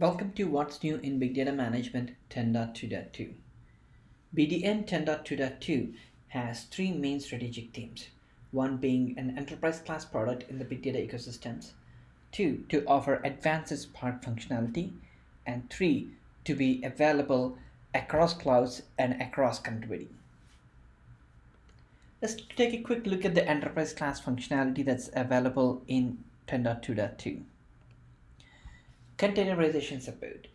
Welcome to What's New in Big Data Management 10.2.2. BDM 10.2.2 has three main strategic themes. One being an enterprise class product in the big data ecosystems, two, to offer advanced Spark functionality, and three, to be available across clouds and across connectivity. Let's take a quick look at the enterprise class functionality that's available in 10.2.2 containerization support.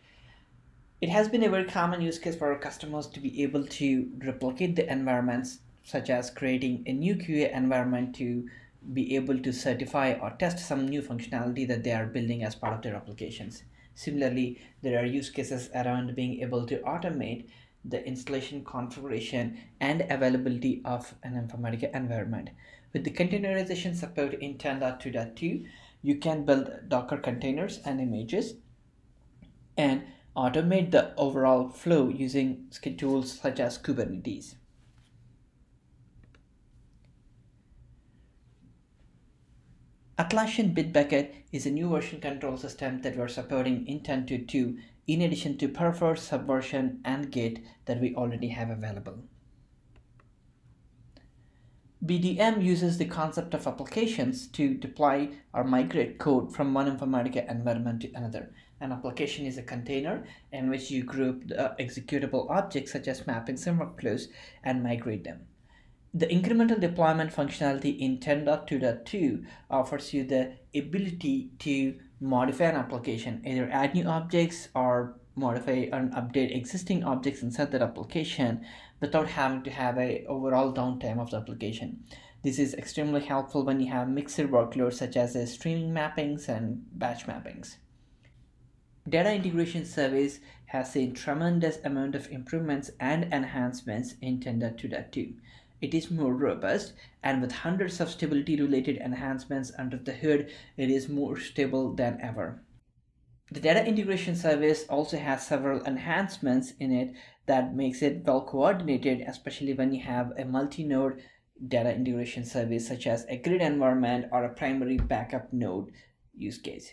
It has been a very common use case for our customers to be able to replicate the environments such as creating a new QA environment to be able to certify or test some new functionality that they are building as part of their applications. Similarly, there are use cases around being able to automate the installation configuration and availability of an Informatica environment. With the containerization support in 10.2.2, you can build Docker containers and images and automate the overall flow using tools such as Kubernetes. Atlassian Bitbucket is a new version control system that we're supporting in 10.2 in addition to Perforce, Subversion, and Git that we already have available. BDM uses the concept of applications to deploy or migrate code from one Informatica environment to another. An application is a container in which you group the executable objects such as mappings and workflows and migrate them. The incremental deployment functionality in 10.2.2 offers you the ability to modify an application, either add new objects or modify and update existing objects inside that application without having to have a overall downtime of the application. This is extremely helpful when you have mixed workloads such as uh, streaming mappings and batch mappings. Data Integration Service has seen tremendous amount of improvements and enhancements in 10.2.2. It is more robust and with hundreds of stability related enhancements under the hood, it is more stable than ever. The data integration service also has several enhancements in it that makes it well coordinated, especially when you have a multi-node data integration service such as a grid environment or a primary backup node use case.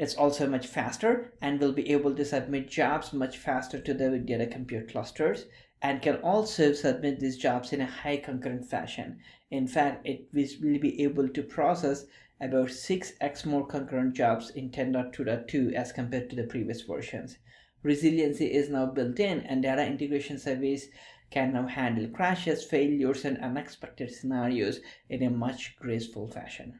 It's also much faster and will be able to submit jobs much faster to the data compute clusters and can also submit these jobs in a high concurrent fashion. In fact, it will be able to process about 6x more concurrent jobs in 10.2.2 as compared to the previous versions. Resiliency is now built in and data integration service can now handle crashes, failures, and unexpected scenarios in a much graceful fashion.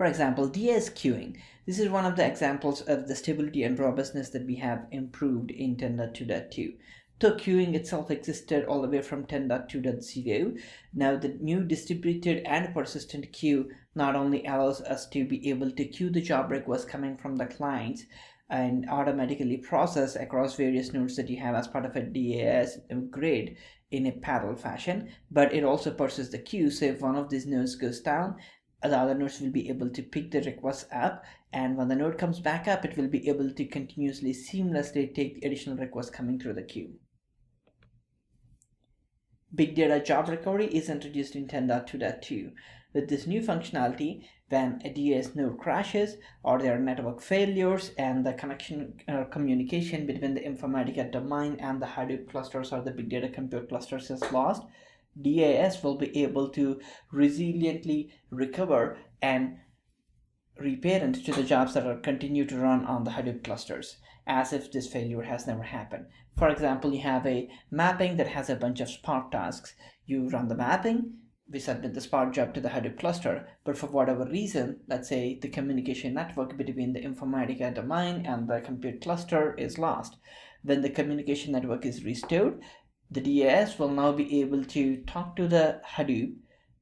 For example, DAS queuing. This is one of the examples of the stability and robustness that we have improved in 10.2.2. So queuing itself existed all the way from 10.2.0. Now the new distributed and persistent queue not only allows us to be able to queue the job requests coming from the clients and automatically process across various nodes that you have as part of a DAS grid in a parallel fashion, but it also parses the queue. So if one of these nodes goes down, the other nodes will be able to pick the request up and when the node comes back up it will be able to continuously seamlessly take the additional requests coming through the queue. Big Data Job Recovery is introduced in 10.2.2. With this new functionality, when a DAS node crashes or there are network failures and the connection or communication between the Informatica domain and the Hadoop clusters or the big data compute clusters is lost, DAS will be able to resiliently recover and reparent to the jobs that are continue to run on the Hadoop clusters as if this failure has never happened. For example, you have a mapping that has a bunch of Spark tasks. You run the mapping, we submit the Spark job to the Hadoop cluster, but for whatever reason, let's say the communication network between the Informatica domain and the compute cluster is lost. When the communication network is restored, the DAS will now be able to talk to the Hadoop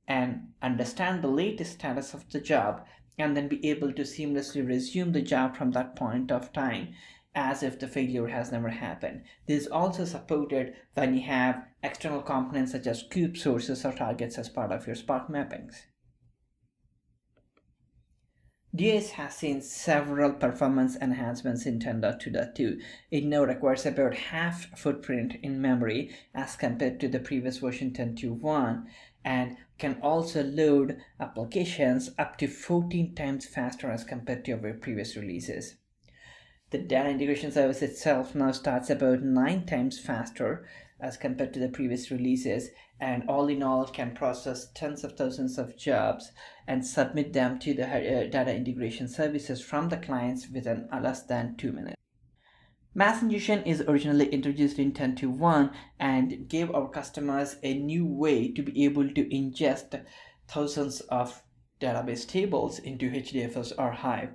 and understand the latest status of the job and then be able to seamlessly resume the job from that point of time as if the failure has never happened. This is also supported when you have external components such as Sqoop sources or targets as part of your Spark mappings. DAS has seen several performance enhancements in 10.2.2. It now requires about half footprint in memory as compared to the previous version 10.2.1 and can also load applications up to 14 times faster as compared to our previous releases. The data integration service itself now starts about nine times faster as compared to the previous releases and all in all can process tens of thousands of jobs and submit them to the uh, data integration services from the clients within less than two minutes. Mass ingestion is originally introduced in 10.2.1 and gave our customers a new way to be able to ingest thousands of database tables into HDFS or Hive.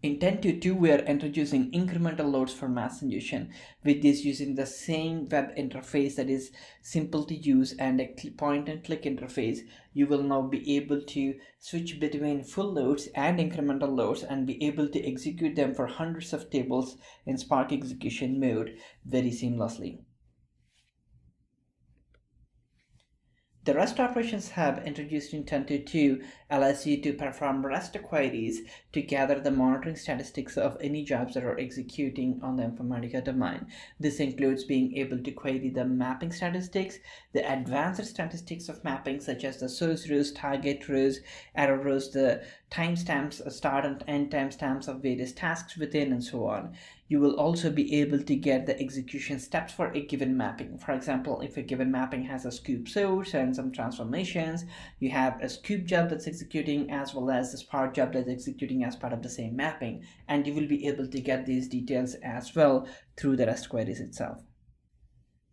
In 10.2, we are introducing incremental loads for mass ingestion, with this using the same web interface that is simple to use and a point and click interface. You will now be able to switch between full loads and incremental loads and be able to execute them for hundreds of tables in Spark execution mode very seamlessly. The REST Operations Hub introduced in 10.2.2 allows you to perform REST queries to gather the monitoring statistics of any jobs that are executing on the Informatica domain. This includes being able to query the mapping statistics, the advanced statistics of mapping such as the source rows, target rows, error rows, the timestamps, start and end timestamps of various tasks within and so on you will also be able to get the execution steps for a given mapping. For example, if a given mapping has a Sqoop source and some transformations, you have a Sqoop job that's executing as well as the Spark job that's executing as part of the same mapping. And you will be able to get these details as well through the REST queries itself.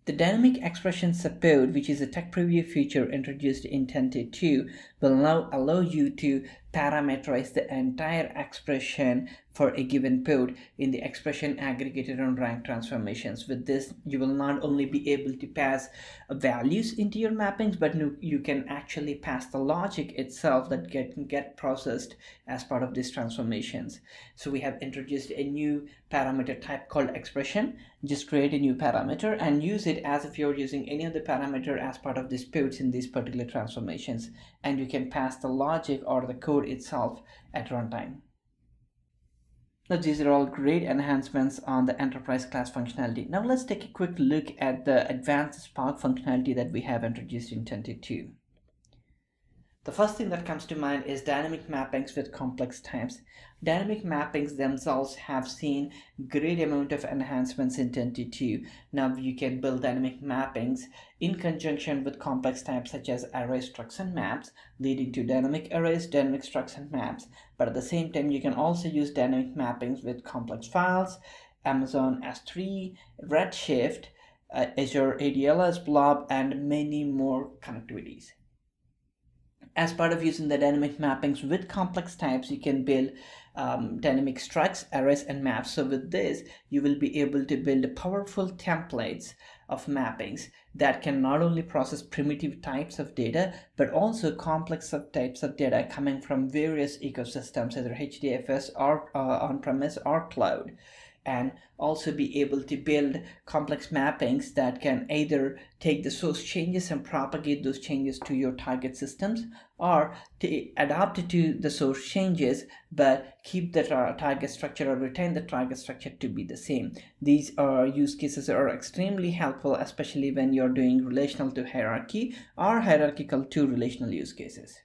The dynamic expression support, which is a tech preview feature introduced in 10.2, will now allow you to parameterize the entire expression for a given port in the expression aggregated on rank transformations. With this, you will not only be able to pass values into your mappings, but you can actually pass the logic itself that get, get processed as part of these transformations. So we have introduced a new parameter type called expression. Just create a new parameter and use it as if you're using any other parameter as part of these ports in these particular transformations. And you can pass the logic or the code itself at runtime. Now these are all great enhancements on the enterprise class functionality. Now let's take a quick look at the advanced Spark functionality that we have introduced in 10.2. The first thing that comes to mind is dynamic mappings with complex types. Dynamic mappings themselves have seen great amount of enhancements in 10.2. Now you can build dynamic mappings in conjunction with complex types such as arrays, structs, and maps, leading to dynamic arrays, dynamic structs, and maps. But at the same time, you can also use dynamic mappings with complex files, Amazon S3, Redshift, uh, Azure ADLS, Blob, and many more connectivities as part of using the dynamic mappings with complex types, you can build um, dynamic structs, arrays, and maps. So with this, you will be able to build powerful templates of mappings that can not only process primitive types of data, but also complex types of data coming from various ecosystems, either HDFS or uh, on-premise or cloud and also be able to build complex mappings that can either take the source changes and propagate those changes to your target systems or to adapt to the source changes but keep the target structure or retain the target structure to be the same. These are use cases are extremely helpful especially when you're doing relational to hierarchy or hierarchical to relational use cases.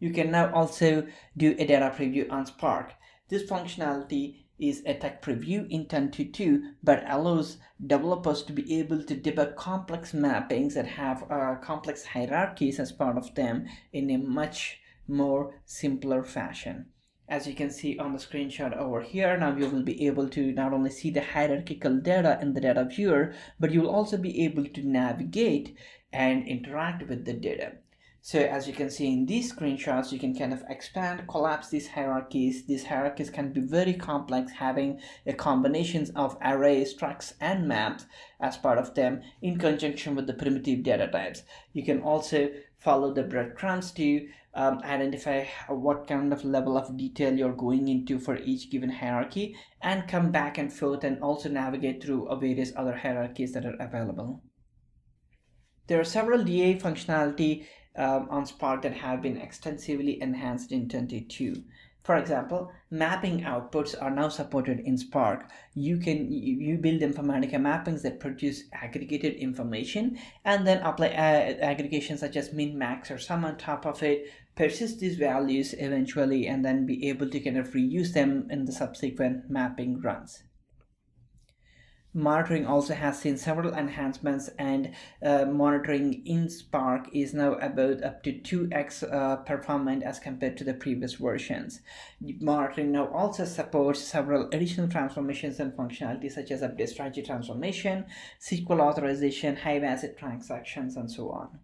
You can now also do a data preview on Spark. This functionality is a tech preview in 10.2.2 but allows developers to be able to debug complex mappings that have uh, complex hierarchies as part of them in a much more simpler fashion. As you can see on the screenshot over here, now you will be able to not only see the hierarchical data in the data viewer, but you will also be able to navigate and interact with the data. So as you can see in these screenshots, you can kind of expand, collapse these hierarchies. These hierarchies can be very complex, having a combinations of arrays, structs, and maps as part of them in conjunction with the primitive data types. You can also follow the breadcrumbs to um, identify what kind of level of detail you're going into for each given hierarchy and come back and forth and also navigate through various other hierarchies that are available. There are several DA functionality um, on Spark that have been extensively enhanced in 22. For example, mapping outputs are now supported in Spark. You can you build Informatica mappings that produce aggregated information and then apply uh, aggregation such as min, max, or sum on top of it, persist these values eventually, and then be able to kind of reuse them in the subsequent mapping runs monitoring also has seen several enhancements and uh, monitoring in Spark is now about up to 2x uh, as compared to the previous versions. Monitoring now also supports several additional transformations and functionalities such as update strategy transformation, SQL authorization, Hive ACID transactions, and so on.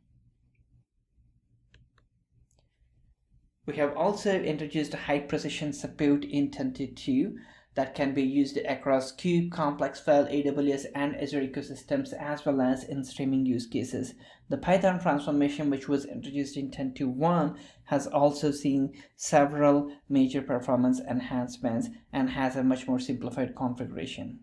We have also introduced high precision support in 10.2 that can be used across Sqoop, Complex File, AWS, and Azure ecosystems, as well as in streaming use cases. The Python transformation, which was introduced in 10.2.1, has also seen several major performance enhancements and has a much more simplified configuration.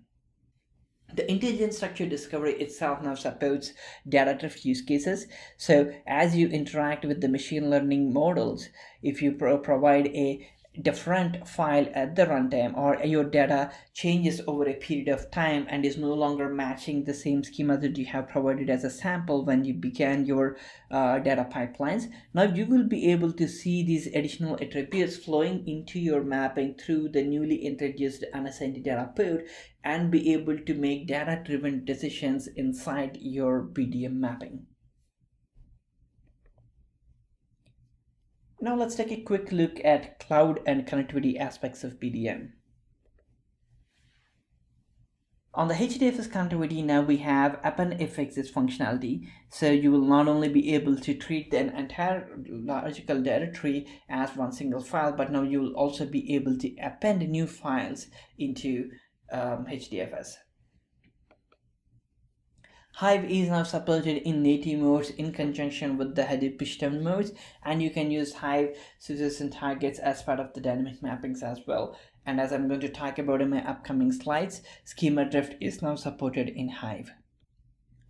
The intelligent structure discovery itself now supports data-driven use cases. So as you interact with the machine learning models, if you pro provide a different file at the runtime or your data changes over a period of time and is no longer matching the same schema that you have provided as a sample when you began your uh, data pipelines. Now you will be able to see these additional attributes flowing into your mapping through the newly introduced unassigned data port and be able to make data driven decisions inside your BDM mapping Now let's take a quick look at cloud and connectivity aspects of BDM. On the HDFS connectivity now we have append fx's functionality. So you will not only be able to treat an entire logical directory as one single file, but now you will also be able to append new files into um, HDFS. Hive is now supported in native modes in conjunction with the Hadoop pushdown modes and you can use Hive sources and targets as part of the dynamic mappings as well. And as I'm going to talk about in my upcoming slides, schema drift is now supported in Hive.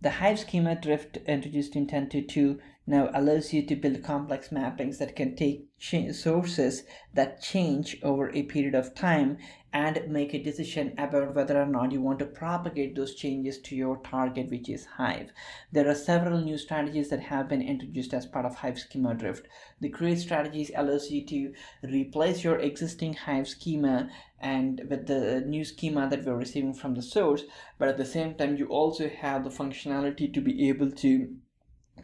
The Hive schema drift introduced in 10.2 now allows you to build complex mappings that can take sources that change over a period of time and make a decision about whether or not you want to propagate those changes to your target which is hive. There are several new strategies that have been introduced as part of hive schema drift. The create strategies allows you to replace your existing hive schema and with the new schema that we're receiving from the source but at the same time you also have the functionality to be able to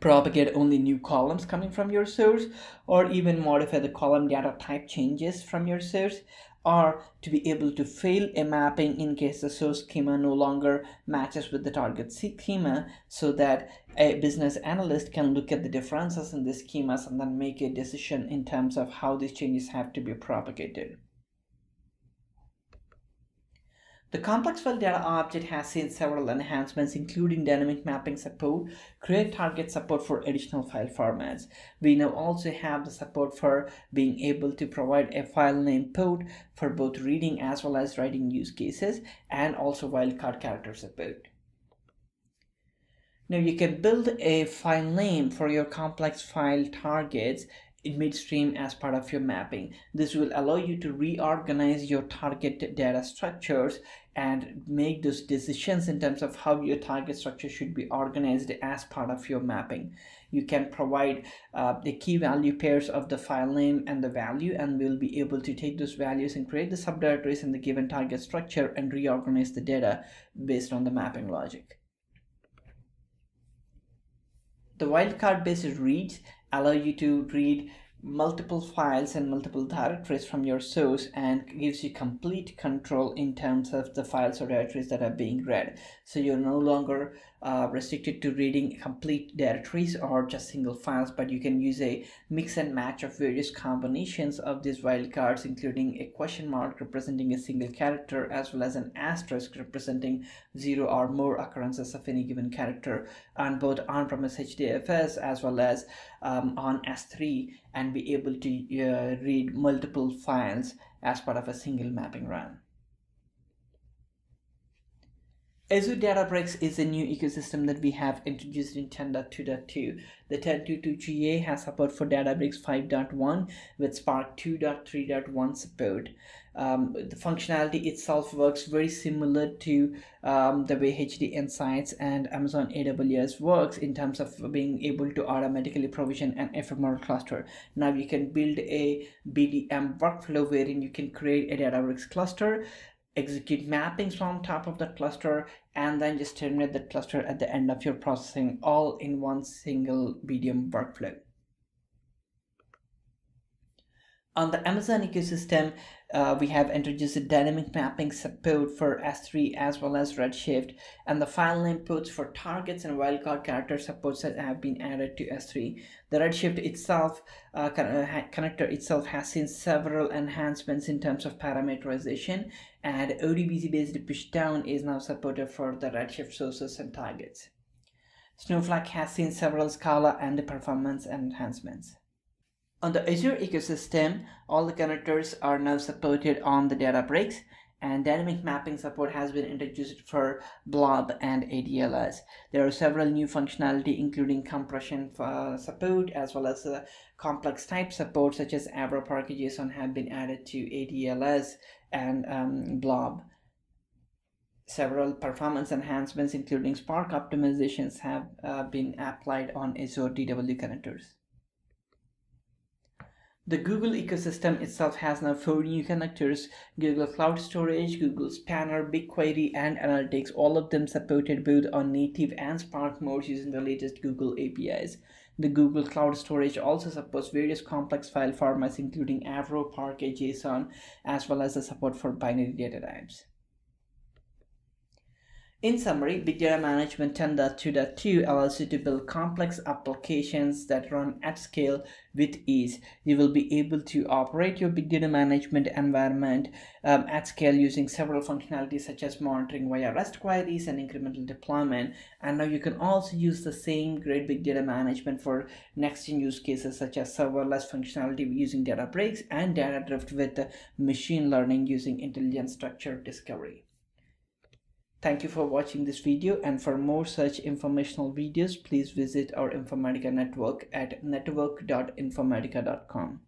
propagate only new columns coming from your source or even modify the column data type changes from your source or to be able to fail a mapping in case the source schema no longer matches with the target schema so that a business analyst can look at the differences in the schemas and then make a decision in terms of how these changes have to be propagated. The complex file data object has seen several enhancements including dynamic mapping support, create target support for additional file formats. We now also have the support for being able to provide a file name port for both reading as well as writing use cases and also wildcard character support. Now you can build a file name for your complex file targets in midstream as part of your mapping. This will allow you to reorganize your target data structures and make those decisions in terms of how your target structure should be organized as part of your mapping. You can provide uh, the key value pairs of the file name and the value and we'll be able to take those values and create the subdirectories in the given target structure and reorganize the data based on the mapping logic. The wildcard based reads allow you to read multiple files and multiple directories from your source and gives you complete control in terms of the files or directories that are being read. So you're no longer uh, restricted to reading complete directories or just single files, but you can use a mix and match of various combinations of these wildcards, including a question mark representing a single character, as well as an asterisk representing zero or more occurrences of any given character on both on-premise HDFS as well as um, on S3 and be able to uh, read multiple files as part of a single mapping run. Azure Databricks is a new ecosystem that we have introduced in 10.2.2. The 10.2.2 GA has support for Databricks 5.1 with Spark 2.3.1 support. Um, the functionality itself works very similar to um, the way HD Insights and Amazon AWS works in terms of being able to automatically provision an ephemeral cluster. Now you can build a BDM workflow wherein you can create a Databricks cluster execute mappings from top of that cluster and then just terminate that cluster at the end of your processing all in one single BDM workflow. On the Amazon ecosystem, uh, we have introduced dynamic mapping support for S3 as well as Redshift, and the file name ports for targets and wildcard character supports that have been added to S3. The Redshift itself, uh, uh connector itself has seen several enhancements in terms of parameterization, and ODBC based pushdown is now supported for the Redshift sources and targets. Snowflake has seen several Scala and performance enhancements. On the Azure ecosystem, all the connectors are now supported on the Databricks and dynamic mapping support has been introduced for blob and ADLS. There are several new functionality including compression uh, support as well as uh, complex type support such as Avro JSON have been added to ADLS and um, blob. Several performance enhancements including Spark optimizations have uh, been applied on Azure DW connectors. The Google ecosystem itself has now four new connectors, Google Cloud Storage, Google Spanner, BigQuery, and Analytics, all of them supported both on native and Spark modes using the latest Google APIs. The Google Cloud Storage also supports various complex file formats including Avro, Parquet, JSON, as well as the support for binary data types. In summary, Big Data Management 10.2.2 allows you to build complex applications that run at scale with ease. You will be able to operate your big data management environment um, at scale using several functionalities such as monitoring via REST queries and incremental deployment. And now you can also use the same great big data management for next-gen use cases such as serverless functionality using data Databricks and data drift with machine learning using intelligent structure discovery. Thank you for watching this video and for more such informational videos, please visit our Informatica network at network.informatica.com.